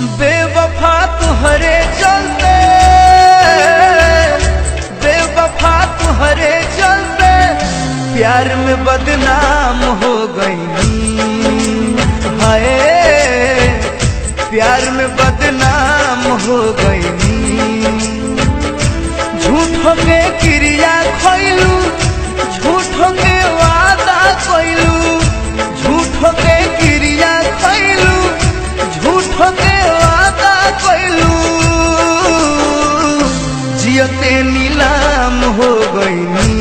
बेवफा तुहरे चलते, बेवफा तुहरे चलते, प्यार में बदनाम हो गई हाय, प्यार में बदनाम हो गई झूठ के गिरी होके वादा कैलू जियते नीलाम हो गई